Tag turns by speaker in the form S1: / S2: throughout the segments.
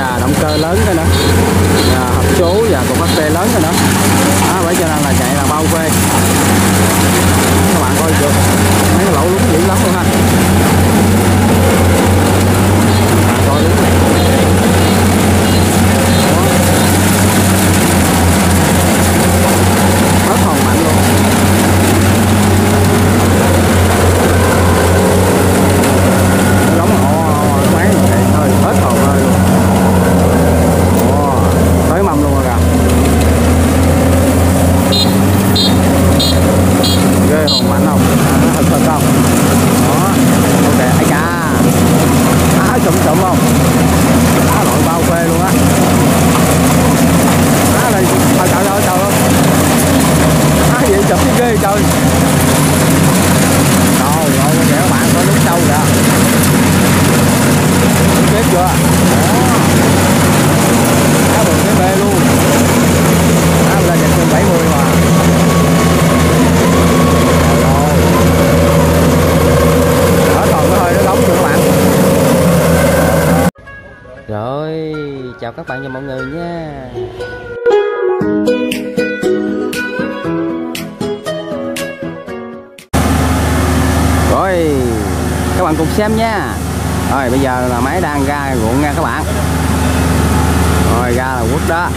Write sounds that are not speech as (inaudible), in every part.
S1: và động cơ lớn cái nữa và hộp số và cục HT lớn cái nữa đó, bởi cho nên là chạy là bao quê. Các bạn coi được. Mấy cái lỗ lúng dữ lắm luôn ha à, coi đúng này hết hồn mạnh luôn nó đóng ồ nó bán này thôi hết hồn ơi luôn ồ tới mâm luôn rồi kìa ghê hồn mạnh không à, thật thật không đó ok ai cha á trộm trộm không á nội bao phê luôn á á này trời trời ơi trời ơi á vậy chụp cái ghê trời trời ơi kìa các bạn có đúng sâu kìa chết chưa đó á bừng cái bê luôn á là dành chừng 70 mà Trời ơi. Ở còn cái hơi nó đóng chưa các bạn Rồi chào mọi người nha. Rồi các bạn cùng xem nha. Rồi bây giờ là máy đang ra ruộng nha các bạn. Rồi ra là quất đó.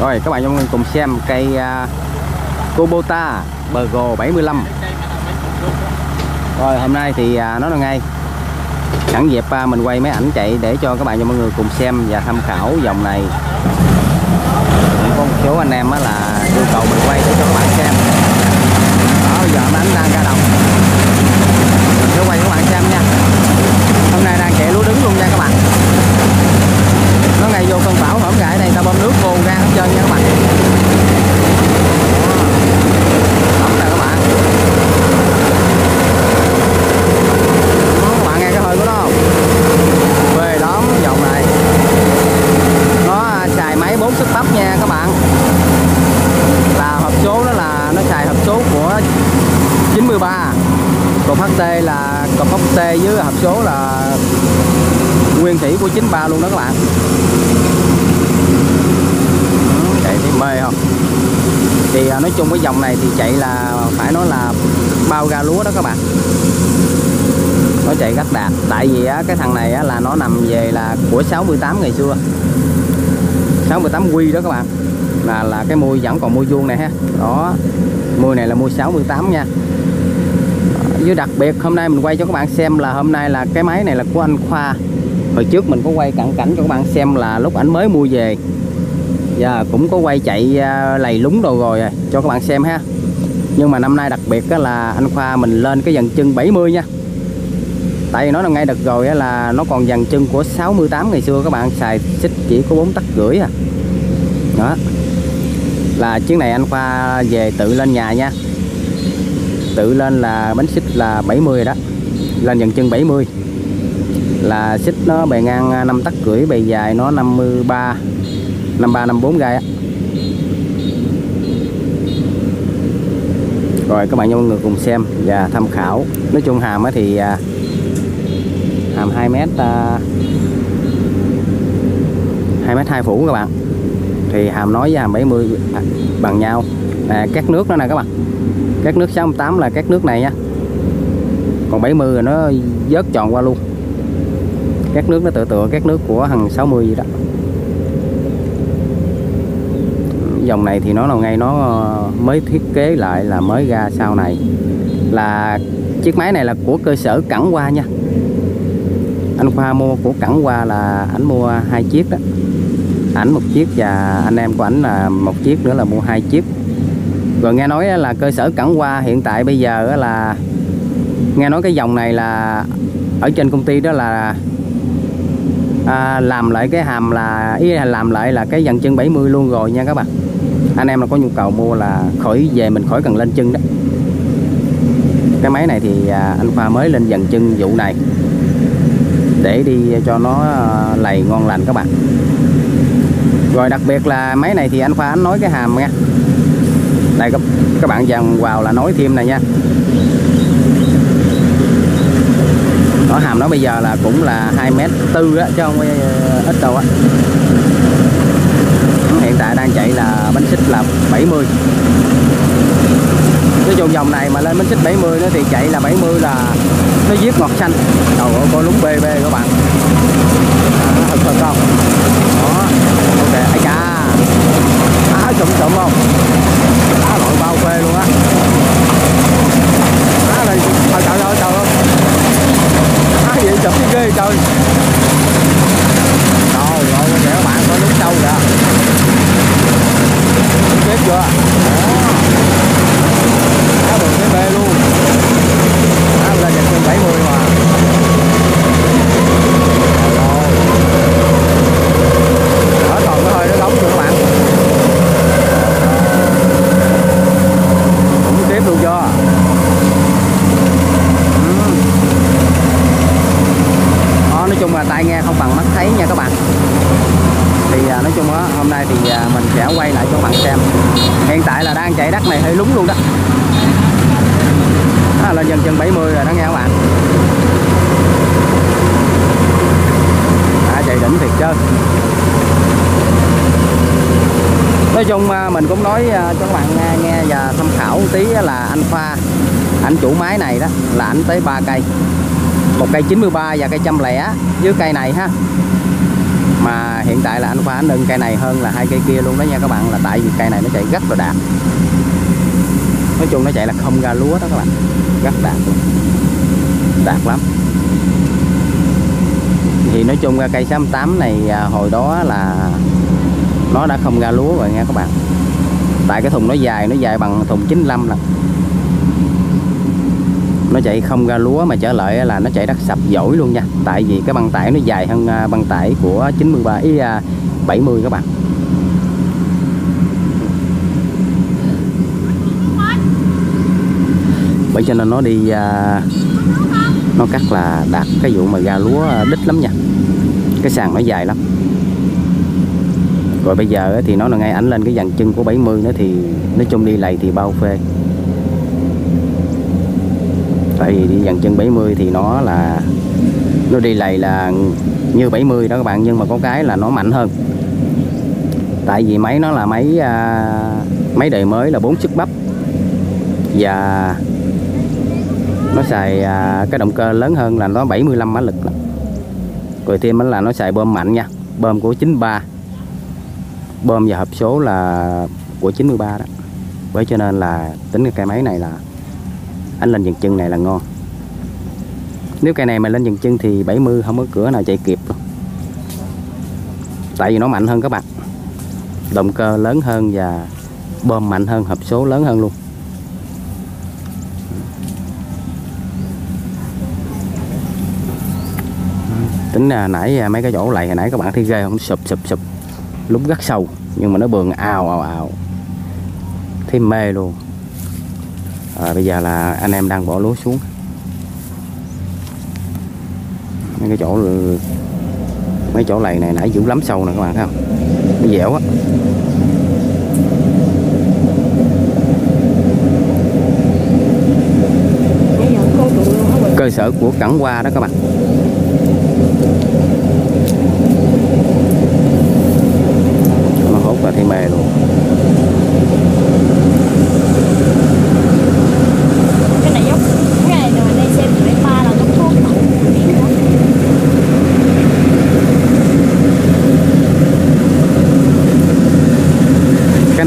S1: Rồi các bạn cùng xem cây uh, Kubota Bergo 75 Rồi, hôm nay thì à, nó là ngay. Sẵn dịp à, mình quay máy ảnh chạy để cho các bạn cho mọi người cùng xem và tham khảo dòng này. Cũng có một số anh em là yêu cầu mình quay để cho các bạn xem. Đó bây giờ ảnh đang ra đồng. Mình sẽ quay cho các bạn xem nha. Hôm nay đang chạy lúa đứng luôn nha các bạn. Nó ngay vô cơn bão hổm gãi này, ta bơm nước vô ra hết trơn nha các bạn ấm nè các bạn Đó, các bạn nghe cái hơi của nó không về đóm dòng này nó xài máy 4 sức bắp nha các bạn. Là hộp số đó là nó xài hộp số của 93 cột HT là cục HT với hộp số là nguyên thủy của 93 luôn đó các bạn. Ừ, chạy thì mê không? Thì à, nói chung cái dòng này thì chạy là phải nói là bao ga lúa đó các bạn. Nó chạy rất đạt tại vì á, cái thằng này á, là nó nằm về là của 68 ngày xưa. 68 quy đó các bạn. Là là cái mui vẫn còn mui vuông này ha. Đó, mui này là mui 68 nha. Với đặc biệt, hôm nay mình quay cho các bạn xem là hôm nay là cái máy này là của anh Khoa. Hồi trước mình có quay cận cảnh cho các bạn xem là lúc ảnh mới mua về. Và cũng có quay chạy à, lầy lúng đồ rồi cho các bạn xem ha. Nhưng mà năm nay đặc biệt là anh Khoa mình lên cái dàn chân 70 nha tại vì nó là ngay đợt rồi là nó còn dàn chân của 68 ngày xưa các bạn xài xích chỉ có 4 tắc rưỡi à. Đó. Là chiếc này anh Khoa về tự lên nhà nha. Tự lên là bánh xích là 70 rồi đó. Lên dàn chân 70 là xích nó bề ngang à, 5 tắc rưỡi bề dài nó 53 53 54 gai á. Rồi các bạn cho mọi người cùng xem và tham khảo. Nói chung hàm thì à, hàm 2m uh, 2m 2 phủ các bạn. Thì hàm nói với hàm 70 bằng nhau. À, các nước đó nè các bạn. Các nước 68 là các nước này nha. Còn 70 là nó vớt tròn qua luôn. Các nước nó tựa tựa các nước của thằng 60 gì đó. Dòng này thì nó là ngay nó mới thiết kế lại là mới ra sau này. Là chiếc máy này là của cơ sở cẳng qua nha anh Khoa mua của cẳng qua là ảnh mua hai chiếc đó. Ảnh một chiếc và anh em của ảnh là một chiếc nữa là mua hai chiếc. Rồi nghe nói là cơ sở cẳng qua hiện tại bây giờ là nghe nói cái dòng này là ở trên công ty đó là à, làm lại cái hàm là ý là làm lại là cái dàn chân 70 luôn rồi nha các bạn. Anh em là có nhu cầu mua là khỏi về mình khỏi cần lên chân đó. Cái máy này thì à, anh Khoa mới lên dàn chân vụ này để đi cho nó à, lầy ngon lành các bạn. Rồi đặc biệt là máy này thì anh Khoa anh nói cái hàm nha. Đây các, các bạn dàn vào là nói thêm này nha. Ở hàm nó bây giờ là cũng là 2 mét tư á chứ không có à, ít đâu á. Hiện tại đang chạy là bánh xích là 70 cái chung dòng này mà lên bánh xích 70 nữa thì chạy là 70 là nó giết ngọt xanh. Đầu có lúng bê bê các bạn. À, thật thật không? Đó ok ai cha? Á trộm trộm không? Á loại bao phê luôn á. Á là trời trời ơi trời ơi. Á vậy chụp cái ghê trời. Trời ơi kìa các bạn có lúng đâu kìa chết chưa? Đó á đường cái bê luôn á là dành trên 70 mà Trời ơi. Đó còn cái hơi nó đóng nữa các bạn cũng tiếp luôn chưa Ừ. Đó, nói chung là tai nghe không bằng mắt thấy nha các bạn thì à, nói chung á hôm nay thì à, mình sẽ quay lại cho các bạn xem hiện tại là đang chạy đất này hơi lúng luôn đó à, lên dần chân 70 rồi đó nghe các bạn à, chạy đỉnh thiệt chứ nói chung à, mình cũng nói à, cho các bạn nghe, nghe và tham khảo một tí là anh pha anh chủ máy này tới 3 cây. Một cây 93 và cây trăm lẻ dưới cây này ha. Mà hiện tại là anh khoa anh ưng cây này hơn là hai cây kia luôn đó nha các bạn, là tại vì cây này nó chạy rất là đạt nói chung nó chạy là không ra lúa đó các bạn, rất đạt luôn đạt lắm. Thì nói chung ra cây 68 này à, hồi đó là nó đã không ra lúa rồi nha các bạn. Tại cái thùng nó dài nó dài bằng thùng 95 lần nó chạy không ra lúa mà trở lại là nó chạy đất sập dỗi luôn nha. Tại vì cái băng tải nó dài hơn à, băng tải của 93 ý à, 70 các bạn. Bởi cho nên nó đi à, nó cắt là đạt cái vụ mà ra lúa đít lắm nha. Cái sàn nó dài lắm. Rồi bây giờ thì nó là ngay ảnh lên cái dàn chân của 70 nữa thì nói chung đi lầy thì bao phê tại vì đi dàn chân 70 thì nó là nó đi lầy là như 70 đó các bạn nhưng mà có cái là nó mạnh hơn. Tại vì máy nó là máy à, máy đời mới là bốn sức bắp. Và nó xài à, cái động cơ lớn hơn là nó 75 mã lực rồi thêm là nó xài bơm mạnh nha bơm của 93 bơm và hộp số là của 93 đó. Với cho nên là tính cái máy này là anh lên dừng chân này là ngon. Nếu cây này mà lên dừng chân thì 70 không có cửa nào chạy kịp tại vì nó mạnh hơn các bạn. Động cơ lớn hơn và bơm mạnh hơn, hộp số lớn hơn luôn. Tính là nãy à, mấy cái chỗ lầy hồi nãy các bạn thấy ghê không? Sụp sụp sụp. Lúc rất sâu, nhưng mà nó bường ào ào ào. Thấy mê luôn à, bây giờ là anh em đang bỏ lúa xuống. Mấy cái chỗ mấy chỗ này này nãy dữ lắm sâu nè các bạn thấy không? Nó dẻo á. Cơ sở của cẳng hoa đó các bạn. Nó hốt là thấy mề luôn
S2: cái này dốc cái này là đây xem tụi em ba là dốc thuốc mà biết đó.
S1: cái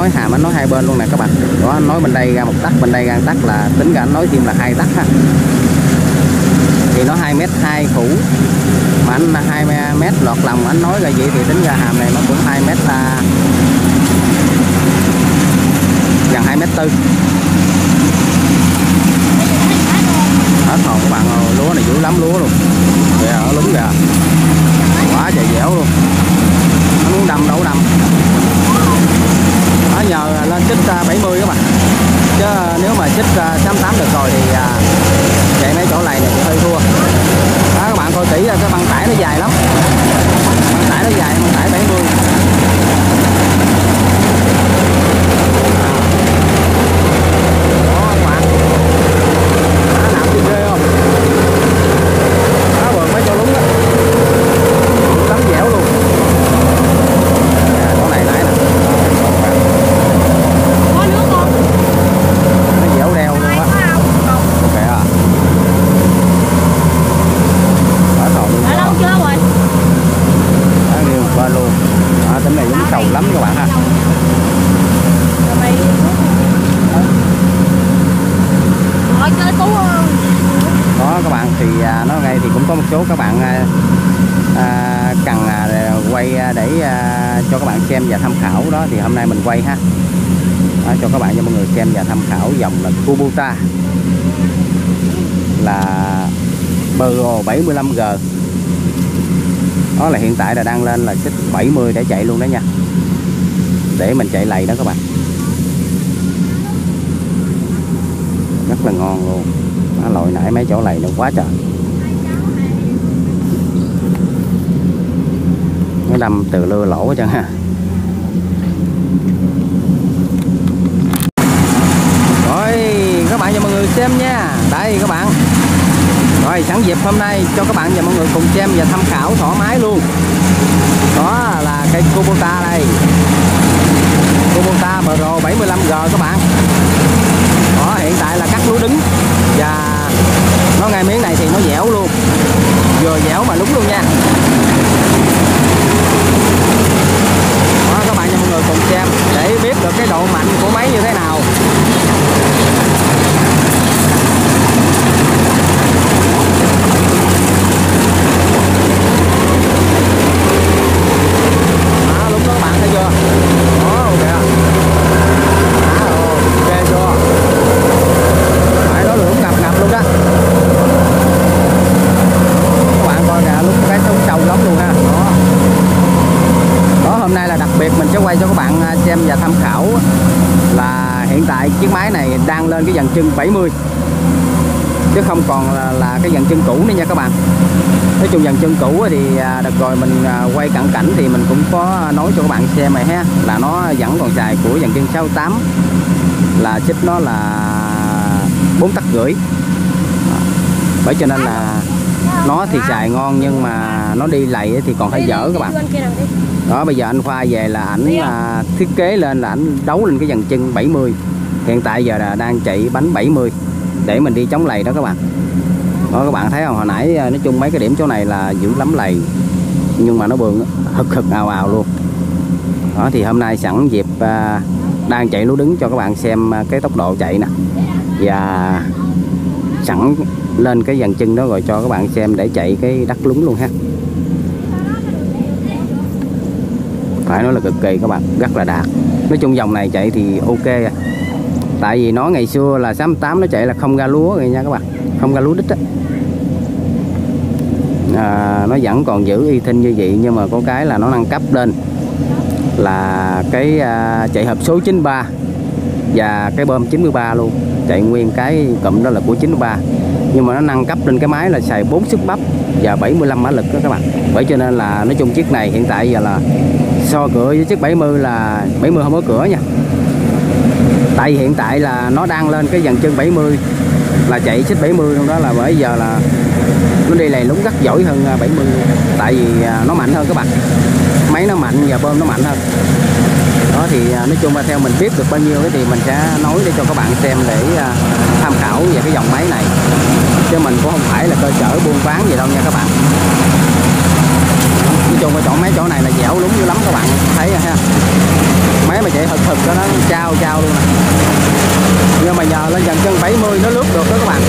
S1: nối anh nói hàm anh nói hai bên luôn nè các bạn. Đó anh nói bên đây ra một tắc bên đây ra một tắc là tính ra anh nói thêm là hai tắc ha. Thì nó 2 mét hai cũ, mà anh 2 mét lọt lòng anh nói là vậy thì tính ra hàm này nó cũng 2 mét là gần 2 mét tư. Hết hồn các bạn ơi lúa này dữ lắm lúa luôn. Dạ, kìa ở lúng kìa quá trời dẻo luôn. Nó muốn đâm đâu đâm nó nhờ lên chích 70 à, các bạn. Chứ nếu mà chích à, 88 được rồi thì à, chạy mấy chỗ này này thì hơi thua. Đó các bạn coi kỹ là cái băng tải nó dài lắm. Băng tải nó dài băng tải 70 thì cũng có một số các bạn à, à, cần à, quay à, để à, cho các bạn xem và tham khảo đó thì hôm nay mình quay ha đó, cho các bạn cho mọi người xem và tham khảo dòng là Kubota. Là Pro 75G đó là hiện tại là đang lên là xích 70 để chạy luôn đó nha. Để mình chạy lầy đó các bạn. Rất là ngon luôn. Nó lội nãy mấy chỗ lầy nó quá trời. Nó đâm từ lưa lỗ hết ha rồi các bạn và mọi người xem nha. Đây các bạn. Rồi, sẵn dịp hôm nay cho các bạn và mọi người cùng xem và tham khảo thoải mái luôn. Đó là cây Kubota đây. Kubota Pro 75G các bạn. Đó, hiện tại là cắt lúa đứng và nó ngay miếng này thì nó dẻo luôn. Vừa dẻo mà đúng luôn nha. Đó, các bạn và mọi người cùng xem để biết được cái độ mạnh của máy như thế nào đó đúng đó các bạn thấy chưa? Đó kìa? Đó ok chưa? Phải đó lưỡng ngập ngập luôn đó các bạn coi kìa lúc cái trống trâu lắm luôn ha. Đó. Đó hôm nay là đặc biệt mình sẽ quay cho các bạn à, xem và tham khảo là hiện tại chiếc máy này đang lên cái dàn chân 70 chứ không còn là, là cái dàn chân cũ nữa nha các bạn nói chung dàn chân cũ thì à, đợt rồi mình à, quay cận cảnh thì mình cũng có nói cho các bạn xem này ha là nó vẫn còn xài của dàn chân 68 là xích nó là bốn tắc rưỡi. Bởi cho nên là nó thì xài ngon nhưng mà nó đi lầy thì còn phải dở các bạn. đó bây giờ anh khoa về là ảnh à, thiết kế lên là ảnh đấu lên cái dàn chân 70 hiện tại giờ là đang chạy bánh 70 để mình đi chống lầy đó các bạn đó các bạn thấy không? Hồi nãy ờ, nói chung mấy cái điểm chỗ này là dữ lắm lầy. Nhưng mà nó bường hực hực ào ào luôn. Đó thì hôm nay sẵn dịp à, đang chạy lúa đứng cho các bạn xem cái tốc độ chạy nè. Và sẵn lên cái dàn chân đó rồi cho các bạn xem để chạy cái đất lúng luôn ha. Phải nói là cực kỳ các bạn rất là đạt. Nói chung dòng này chạy thì ok à tại vì nó ngày xưa là 68 nó chạy là không ga lúa rồi nha các bạn. Không ga lúa đít á. À, nó vẫn còn giữ y thinh như vậy nhưng mà có cái là nó nâng cấp lên. Là cái à, chạy hộp số 93 và cái bơm 93 luôn. Chạy nguyên cái cụm đó là của 93 nhưng mà nó nâng cấp lên cái máy là xài 4 sức bắp và 75 mã lực đó các bạn. Bởi cho nên là nói chung chiếc này hiện tại giờ là so cửa với chiếc 70 là 70 không có cửa nha tại vì hiện tại là nó đang lên cái dàn chân 70 là chạy xích 70 trong đó, là bởi giờ là nó đi này lúng rất giỏi hơn à, 70 tại vì à, nó mạnh hơn các bạn máy nó mạnh và bơm nó mạnh hơn. Đó thì à, nói chung là theo mình biết được bao nhiêu thì mình sẽ nói để cho các bạn xem để tham khảo về cái dòng máy này. Chứ mình cũng không phải là cơ sở buôn bán gì đâu nha các bạn. Nói chung cái chỗ mấy chỗ này là dẻo lúng dữ lắm các bạn thấy ha máy mà chạy thật thật cho nó trao trao luôn nè. Nhưng mà nhờ lên dàn chân 70 nó lướt được đó các bạn.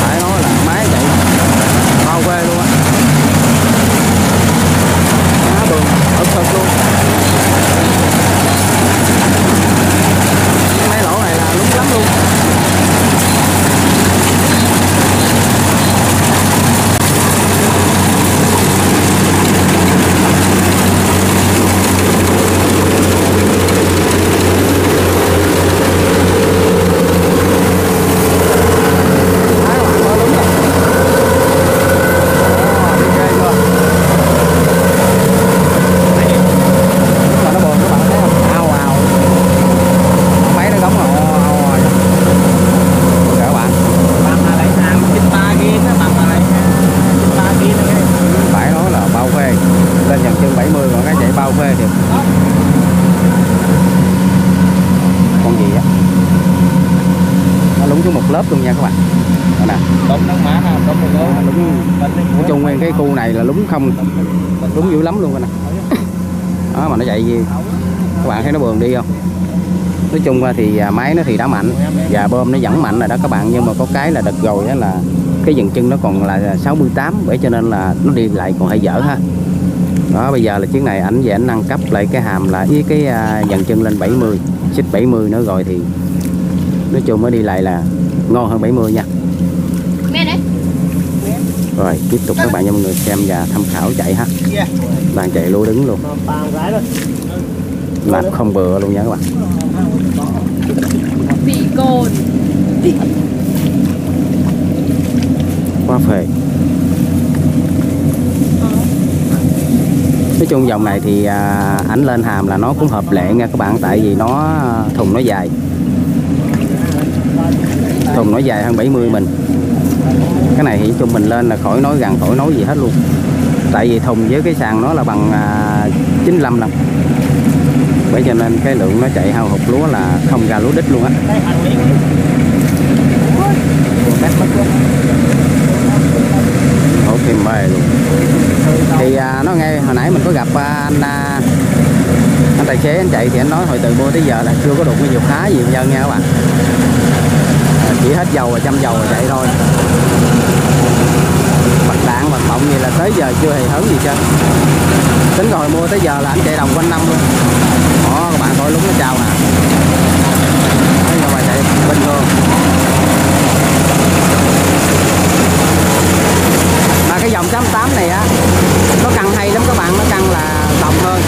S1: Phải nói là máy chạy bao quê luôn á Má đường thật thực luôn mấy lỗ này là lúng lắm luôn Đấy, các bạn coi lúng rồi. Ồ, đi ghê chưa? Đúng là nó bồn các bạn thấy không? Ao ao. Máy nó góng ồ ồ. Kìa các bạn.
S3: bằng lại hàng 93 kia nó bằng lại 93 kia nó cái
S1: phải nói là bao phê lên dàn chân 70 còn cái chạy bao phê thì con gì á nó lúng xuống một lớp luôn nha các bạn đó nè
S3: đóng nắng má nào đóng một
S1: Đó,
S3: lỗ
S1: lúng nói chung nguyên cái khu này là lúng không lúng dữ lắm luôn coi nè đó mà nó chạy gì các bạn thấy nó bường đi không nói chung thì à, máy nó thì đã mạnh và bơm nó vẫn mạnh rồi đó các bạn. Nhưng mà có cái là đợt rồi là cái dừng chân nó còn là 68 bởi cho nên là nó đi lại còn hơi dở ha. Đó bây giờ là chiếc này ảnh về ảnh nâng cấp lại cái hàm là với cái à, dàn chân lên 70 xích 70 nữa rồi thì nói chung mới đi lại là ngon hơn 70 nha. Rồi tiếp tục các bạn cho mọi người xem và tham khảo chạy ha. Đang chạy lúa đứng luôn. Làm không bừa luôn nha các bạn
S2: bị cồn.
S1: Quá phê. Nói chung dòng này thì à, ảnh lên hàm là nó cũng hợp lệ nha các bạn tại vì nó à, thùng nó dài. Thùng nó dài hơn 70 mình. Cái này thì chung mình lên là khỏi nói gần khỏi nói gì hết luôn. Tại vì thùng với cái sàn nó là bằng à, 95 lần bởi cho nên cái lượng nó chạy hao hụt lúa là không ra lúa đít luôn á.
S3: Hổ kim lý.
S1: Mê luôn. Thì à, nó nghe hồi nãy mình có gặp à, anh à, anh tài xế anh chạy thì anh nói hồi từ mua tới giờ là chưa có đụng cái dục khá gì nhân nha các bạn. À, chỉ hết dầu và chăm dầu rồi chạy thôi bật đạn bật bọng gì là tới giờ chưa hề hớn gì trơn tính rồi mua tới giờ là anh chạy đồng quanh năm luôn. Đó các bạn coi lúc nó chào nè à. thấy là bài chạy bình thường. Mà cái dòng 88 này á, nó căng hay lắm các bạn, nó căng là đồng hơn.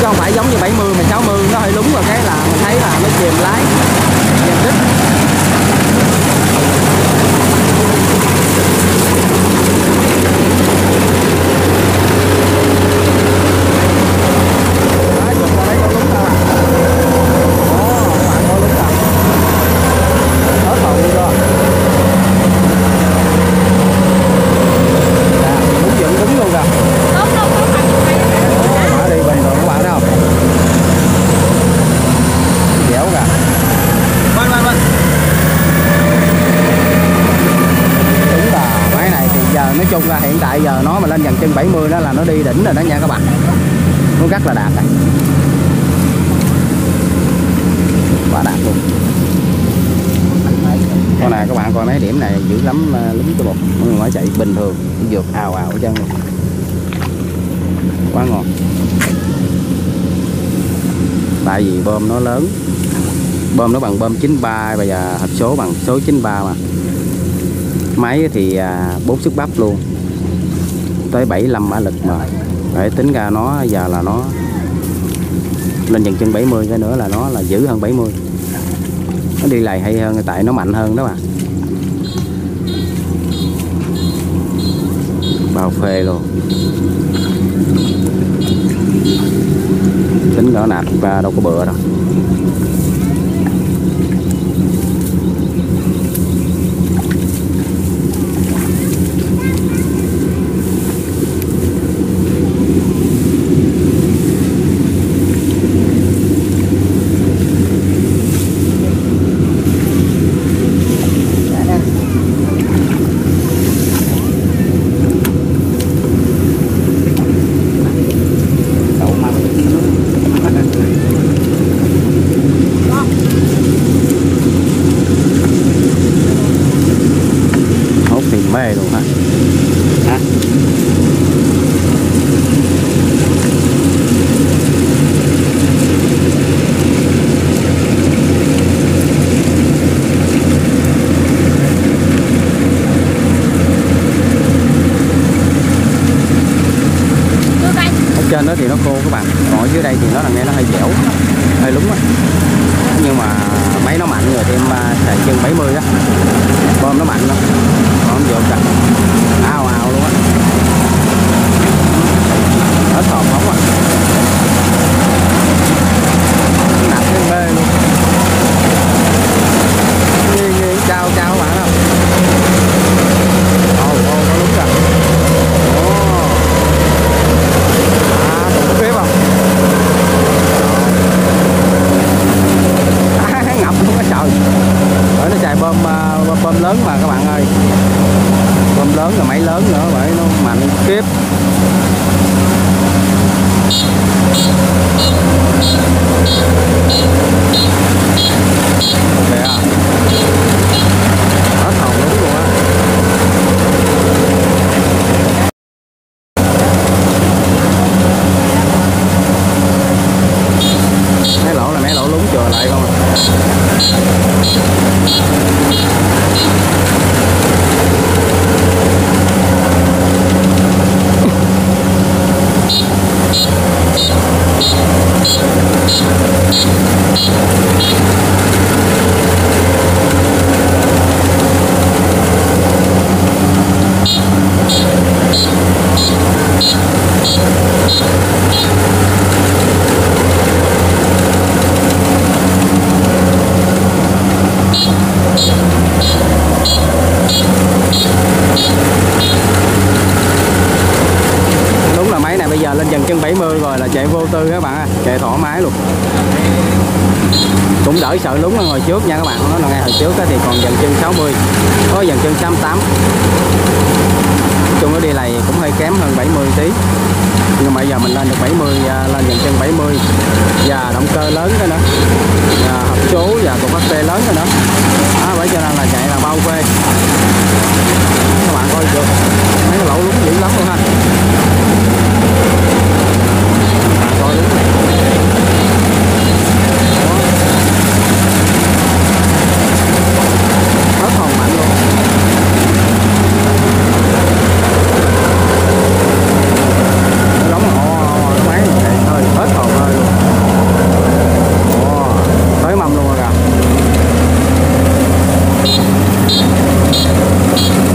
S1: Chứ không phải giống như 70 mà 60 nó hơi lúng rồi cái là mình thấy là nó chìm lái. Nhìn đích Đó, chụp ra đấy có lúng đâu à. Ồ, các bạn có lúng đâu. Hết hồn luôn chưa? Nè, đúng dựng đúng luôn kìa
S2: tốt đâu có bằng hay
S1: Mở đi bình thường các bạn thấy không dẻo kìa
S3: Vâng vâng vâng.
S1: đúng là máy này thì giờ nói chung là hiện tại giờ nó mà lên dàn chân 70 đó là nó đi đỉnh rồi đó nha các bạn nó rất là đạt này quá đạt luôn con này các bạn coi mấy điểm này dữ lắm ờ, lúm cho một mọi người mới chạy bình thường vượt ào ào chân luôn. Quá ngon. Tại vì bơm nó lớn. Bơm nó bằng bơm 93 bây giờ hộp số bằng số 93 mà. Máy thì à, bốn sức bắp luôn. Tới 75 mã lực mà. Để tính ra nó giờ là nó lên dần chân 70 cái nữa là nó là giữ hơn 70 nó đi lại hay hơn, tại nó mạnh hơn đó mà. Bao phê luôn tính nó nạp ra đâu có bựa đâu đậu mắm hốt thì mê luôn hả hả
S2: đưa tay
S1: ở trên đó thì nó khô các bạn còn ở dưới đây thì nó là nghe nó hơi dẻo hơi lúng á nhưng mà máy em à, chạy chân 70 á. Bơm nó mạnh lắm. Còn vô chặt. Ao ao luôn á. Hết hồn không à nặng lên bê luôn nghiêng nghiêng. Trao trao các bạn không xài bơm à, bơm, bơm lớn mà các bạn ơi. Bơm lớn là máy lớn nữa vậy nó mạnh kiếp ok à. Hết hồn đúng luôn á. Rồi là chạy vô tư các bạn ạ chạy thoải mái luôn. Cũng đỡ sợ lúng hơn hồi trước nha các bạn. Nó là ngay hồi trước thì còn dần chân 60 có dần chân 68 chung nó đi này cũng hơi kém hơn 70 tí. Nhưng mà giờ mình lên được 70 à, lên dần chân 70 và động cơ lớn cái nữa và hộp số và cục HP lớn cái nữa đó, bởi cho nên là chạy là bao quê các bạn coi được. Mấy cái lỗ lúng dữ lắm luôn ha bạn coi lúng này Đó. hết hồn mạnh luôn nó giống là ồ nó máy này chạy hơi hết hồn hơi luôn ồ tới mâm luôn rồi kìa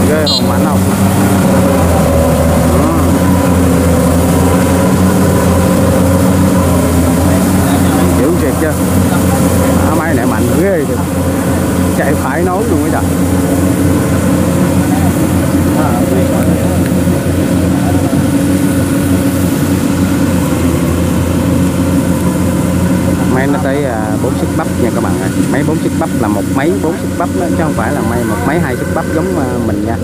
S1: ghê hồn mạnh không Ừ. chịu thiệt chưa à, máy này mạnh ghê thiệt chạy phải nối luôn ấy trời máy nó tới à, bốn xích bắp nha các bạn ơi máy bốn xích bắp là một máy bốn xích bắp đó, chứ không phải là máy một máy hai xích bắp giống à, mình nha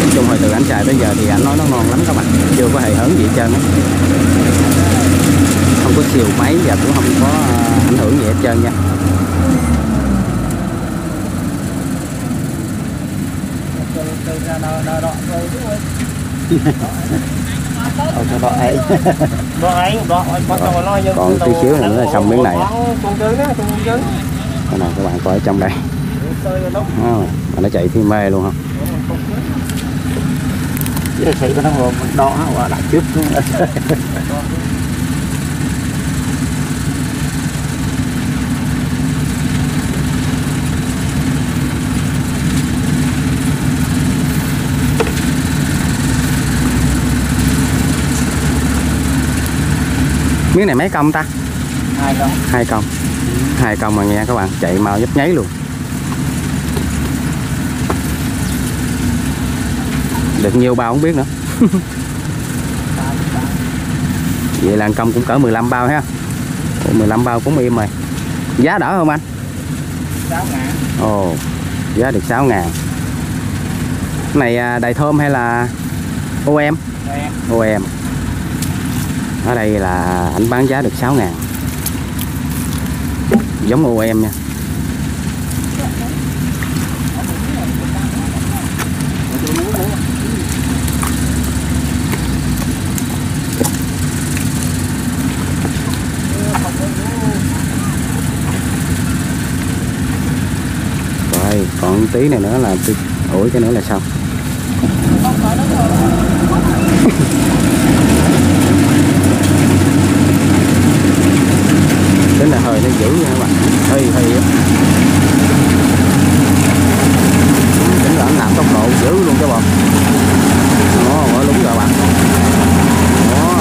S1: nói chung hồi từ anh xài tới giờ thì anh nói nó ngon lắm các bạn chưa có hề hớn gì hết trơn á không có chiều máy và cũng không có à, ảnh hưởng gì hết trơn nha
S3: Ờ, đó ấy. Đó ấy, đó ấy, bắt đầu
S1: Còn tí xíu nữa là xong miếng này.
S3: Con con
S1: cái này các bạn coi ở trong đây à, mà nó chạy thì mê luôn không
S3: Chứ thấy có nó ngồi mình đo và đặt trước.
S1: Miếng này mấy công ta?
S3: Hai con.
S1: hai công. Hai công mà nghe các bạn chạy mau nhấp nháy luôn. Được nhiều bao không biết nữa. (laughs) Vậy là công cũng cỡ 15 bao ha. Ủa, 15 bao cũng im rồi. Giá đỡ không anh?
S3: Sáu ngàn.
S1: ồ giá được 6 ngàn. Này à, đầy thơm hay là OM
S3: Nè.
S1: OM ở đây là anh bán giá được 6 ngàn. Giống OM nha. Rồi, còn tí này nữa là tôi ủi cái nữa là xong. (laughs) tính là hơi nó dữ nha các bạn. Hơi hơi tính là anh làm tốc độ dữ luôn các bạn đó nó đúng rồi bạn. Đó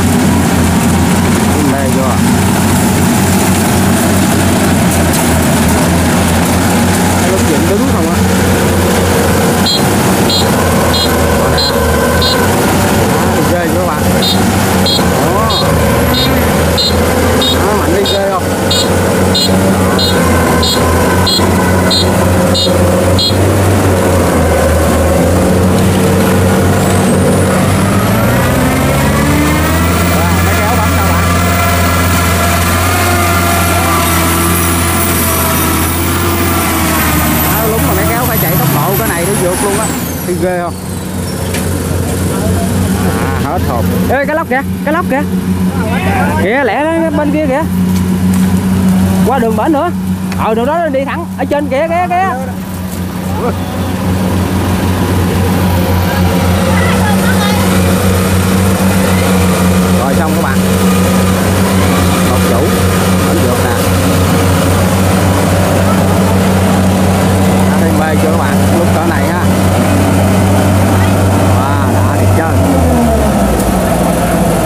S1: mê chưa lúc dựng đứng không á. Ghê chưa các bạn đó đó mạnh đi ghê không Ê cái lóc kìa, cái lóc kìa. Kìa lẻ đó, bên kia kìa. Qua đường bển nữa. Ờ đường đó đi thẳng, ở trên kìa kìa kìa. Rồi xong các bạn. Một chủ vẫn được nè. Đã thêm bê chưa các bạn, lúc cỡ này ha. Wow, đã đẹp chơi